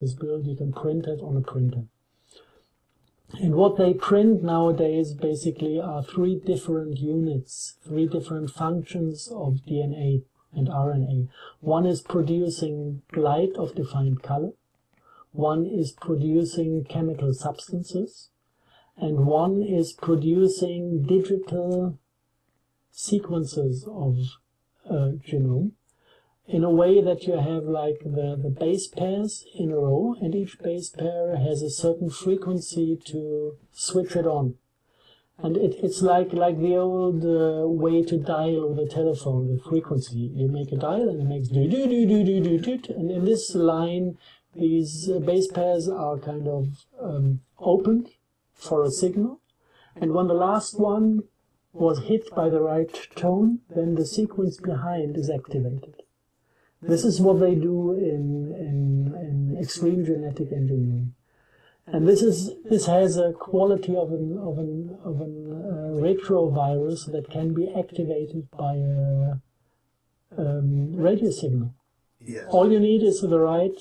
is built, you can print it on a printer. And what they print nowadays basically are three different units, three different functions of DNA and RNA. One is producing light of defined color, one is producing chemical substances, and one is producing digital sequences of uh, genome in a way that you have like the, the base pairs in a row and each base pair has a certain frequency to switch it on. And it, it's like like the old uh, way to dial a telephone, the frequency. You make a dial and it makes do do do do do do do. And in this line, these uh, base pairs are kind of um, opened for a signal. And when the last one was hit by the right tone, then the sequence behind is activated. This is what they do in, in, in extreme genetic engineering. And this is this has a quality of an of an of an uh, retrovirus that can be activated by a um, radio signal. Yes. All you need is the right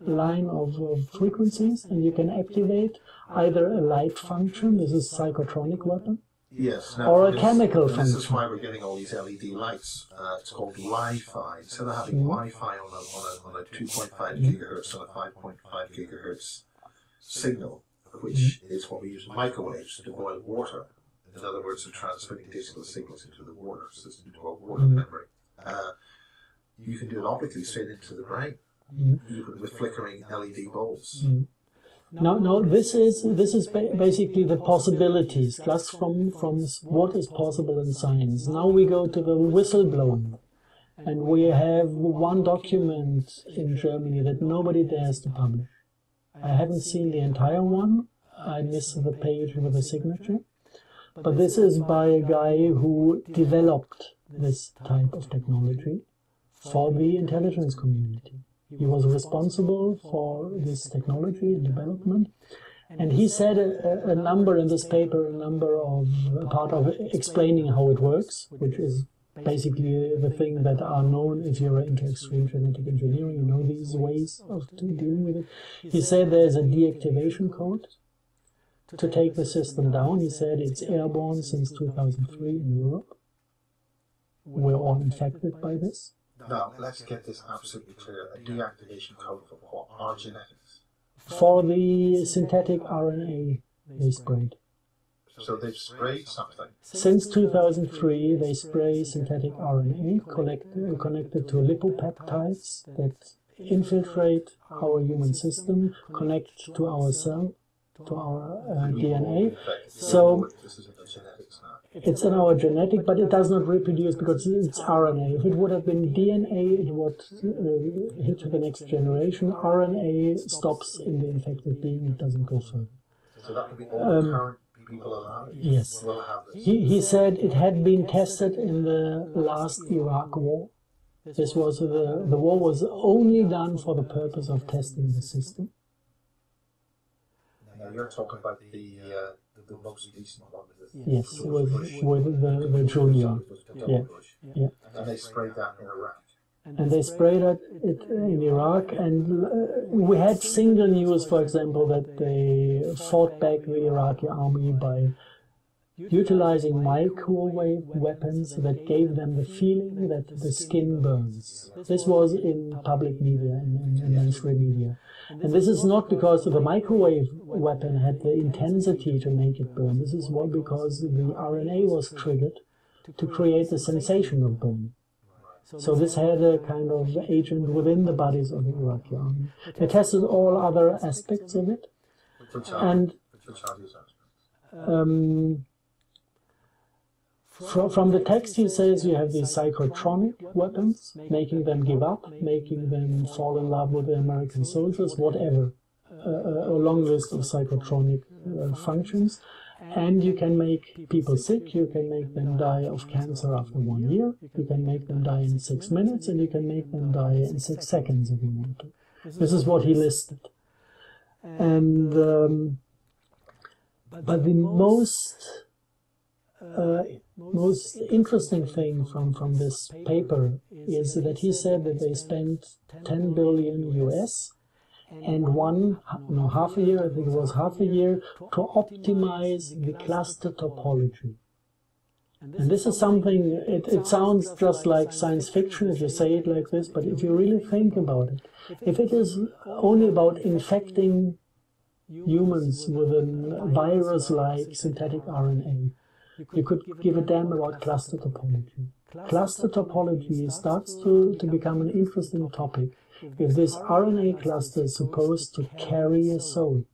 line of, of frequencies, and you can activate either a light function. This is psychotronic weapon, Yes. Or a this- chemical This is why we're getting all these LED lights. Uh, it's called Wi-Fi. Instead of having Mhm. Wi-Fi on a, on a, on a 2.5 Mm-hmm. gigahertz and a 5.5 gigahertz signal, which is what we use in microwaves to boil water. In other words, to transmitting digital signals into the water system, into a water memory. Uh, you can do it optically straight into the brain, even with flickering LED bulbs. No, no. This is this is ba- basically the possibilities, just from from what is possible in science. Now we go to the whistleblowing, and we have one document in Germany that nobody dares to publish. I haven't seen the entire one. I miss the page with the signature, but this is by a guy who developed this type of technology for the intelligence community. He was responsible for this technology development. And he said a, a- a number in this paper, a number of a part of explaining how it works, which is basically the thing that are known if you're into extreme genetic engineering, you know these ways of dealing with it. He said there's a deactivation code to take the system down. He said it's airborne since 2003 in Europe. We're all infected by this. Now, let's get this absolutely clear. A deactivation code for what? Our genetics. For the synthetic RNA they sprayed. So they've sprayed something. Since 2003, they spray synthetic RNA collect, uh, connected to lipopeptides that infiltrate our human system, connect to our cell, to our uh, DNA. So this is in the genetics now. it's in our genetic, but it does not reproduce because it's RNA. If it would have been DNA, it would uh, hit to the next generation. RNA stops in the infected being; it doesn't go further. So that would be all Um, current people yes. Will have this. He, he said it had been tested in the last Iraq war. This was the, the war was only done for the purpose of testing the system. Now you're talking about the uh, the, the most recent one. With the, Yes, with, with the, the junior. Yeah, yeah. And they sprayed that in Iraq. And they sprayed it, it in Iraq. And uh, we had single news, for example, that they fought back the Iraqi army by utilizing microwave weapons that gave them the feeling that the skin burns. This was in public media and in mainstream media. And this is not because the microwave weapon had the intensity to make it burn. This is what because the RNA was triggered to create the sensation of burn. So this had a kind of agent within the bodies of the Iraqi army. They tested all other aspects of it, and which are these aspects? um, from, the text he says you have these psychotronic weapons, making them give up, making them fall in love with the American soldiers, whatever. A, a a long list of psychotronic uh, functions. And you can make people sick, you can make them die of cancer after one year, you can make them die in six minutes, and you can make them die in six seconds if you want to. This is what he listed. And um, but the most uh, most interesting thing from, from this paper is that he said that they spent 10 billion US and one, no, half a year, I think it was half a year, to optimize the cluster topology. And this is something, it, it sounds just like science fiction if you say it like this, but if you really think about it, if it is only about infecting humans with a virus like synthetic RNA, you could give a damn about cluster topology. Cluster topology starts to, to become an interesting topic if this RNA cluster is supposed to carry a soul.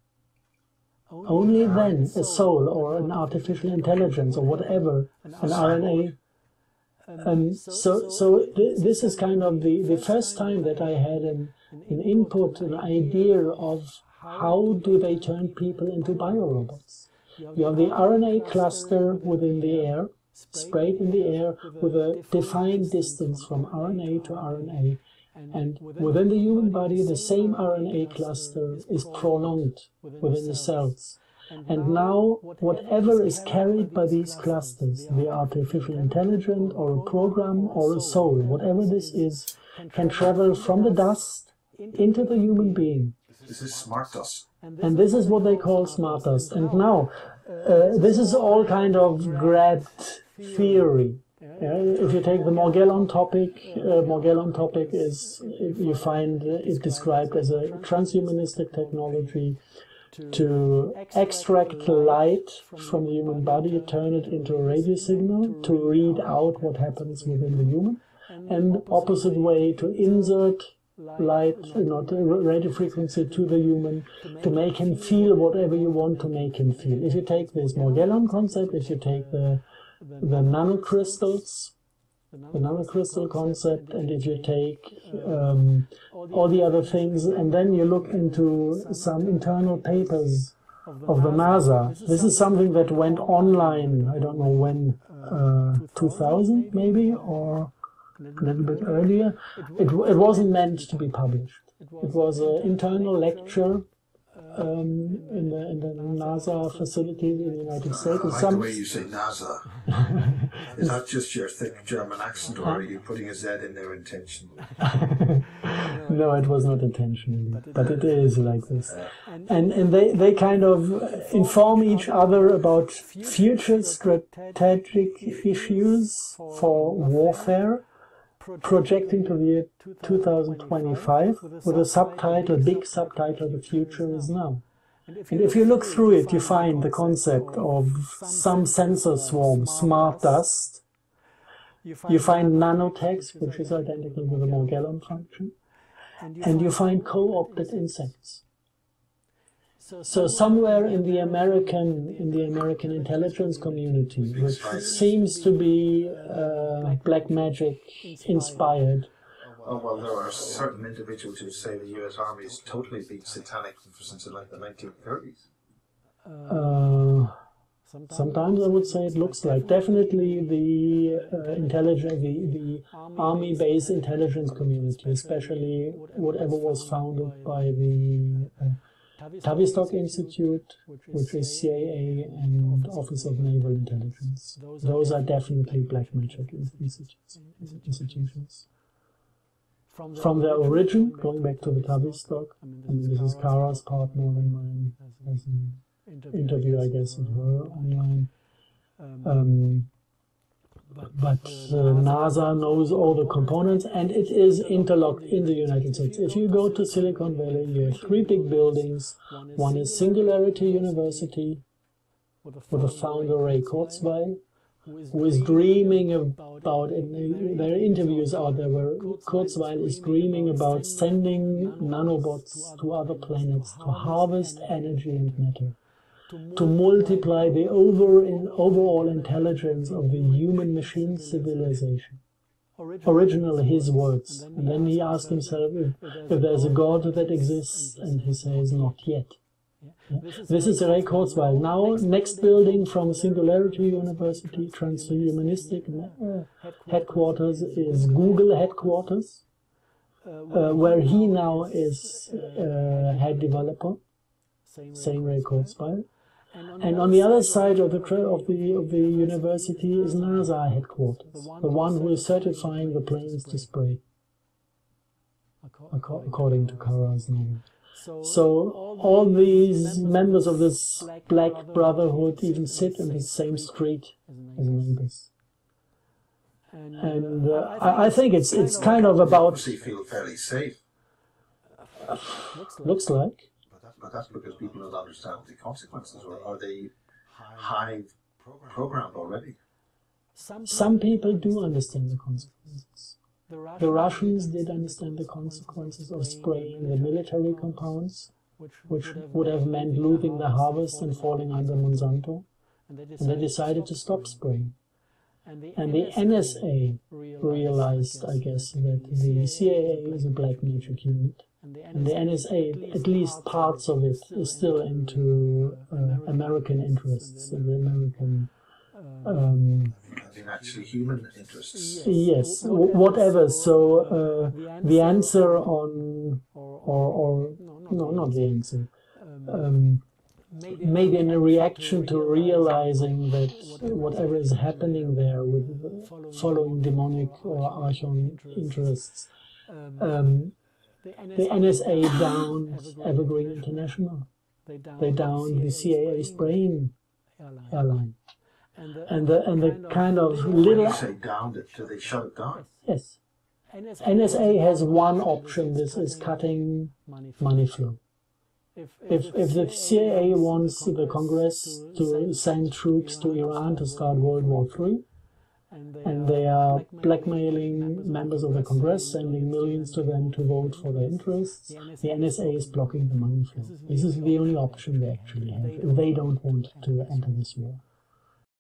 Only then a soul or an artificial intelligence or whatever, an RNA. Um, so so th this is kind of the, the first time that I had an, an input, an idea of how do they turn people into biorobots. You have the RNA cluster within the air, sprayed in the air with a defined distance from RNA to RNA. And within the human body, the same RNA cluster is prolonged within the cells. And now, whatever is carried by these clusters, the artificial intelligence or a program or a soul, whatever this is, can travel from the dust into the human being. This is smart dust. And this is what they call smart dust. And now, uh, this is all kind of grad theory. Yeah, if you take the Morgellon topic, uh, Morgellon topic is you find it described as a transhumanistic technology to extract light from the human body, turn it into a radio signal to read out what happens within the human, and opposite way to insert light, not radio frequency to the human to make him feel whatever you want to make him feel. If you take this Morgellon concept, if you take the the nanocrystals, the nanocrystal concept, and if you take um, all the other things, and then you look into some internal papers of the NASA. This is something that went online, I don't know when, uh, 2000 maybe, or a little bit earlier. It, it wasn't meant to be published. It was an internal lecture um, in, the, in the NASA facilities in the United States. I like Some- the way you say NASA. Is that just your thick German accent, or are you putting a Z in there intentionally? no, it was not intentionally, but it is like this. And and they, they kind of inform each other about future strategic issues for warfare, projecting to the year 2025 with a subtitle, big subtitle, The Future is Now. And if you look through it, you find the concept of some sensor swarm, smart dust. You find nanotext, which is identical with the Morgellon function. And you find co-opted insects. So somewhere in the American in the American intelligence community, which seems to be uh, black magic inspired, Oh, well, there are certain individuals who say the US Army has totally been satanic since like the 1930s. uh, sometimes I would say it looks like definitely the uh, intelligence, the, the army-based intelligence community, especially whatever was founded by the uh, Tavistock Institute, which is CIA and Office of Naval Intelligence. Those are definitely black magic institutions. From their origin, going back to the Tavistock, I mean, this is Kara's partner in mine, as an interview, I guess, with her online. Um, but uh, NASA knows all the components and it is interlocked in the United States. If you go to Silicon Valley, you have three big buildings. One is Singularity University, with the founder Ray Kurzweil, who is dreaming about, in their interviews out there where Kurzweil is dreaming about sending nanobots to other planets to harvest energy and matter to multiply the over in overall intelligence of the human machine civilization. Originally, his words. And then he asked himself if, if there's a God that exists, and he says, not yet. This is Ray Kurzweil. Now, next building from Singularity University, Transhumanistic uh, headquarters is Google headquarters, uh, where he now is uh, head developer. Same Ray Kurzweil. And on the other side of the of the of the university is NASA headquarters, the one who is certifying the planes to spray, according to Kara's novel. So all these members of this Black Brotherhood even sit in the same street as neighbors. And uh, I, I think it's it's kind of about Obviously feel fairly safe, looks like but, that's because people don't understand the consequences, or are they hive programmed already? some people do understand the consequences. The Russians did understand the consequences of spraying the military compounds, which would have meant losing the harvest and falling under Monsanto, and they decided to stop spraying. And the NSA realized, I guess, that the CIA is a black magic unit. And the NSA, at least parts of it, is still into uh, American interests and the American. Um, I actually, human interests. yes, whatever. So uh, the answer on, or, or no, not the answer. Um, maybe in a reaction to realizing that whatever is happening there with uh, following demonic or archon interests, um, the NSA downed Evergreen International. They downed the CIA spraying airline. And the, and the kind of When little. you say downed it, do they shut it down? Yes. NSA has one option this is cutting money flow. If, if the CIA wants the Congress to send troops to Iran to start World War III, and they are blackmailing members of the Congress, sending millions to them to vote for their interests, the NSA is blocking the money flow. This is the only option they actually have if they don't want to enter this war.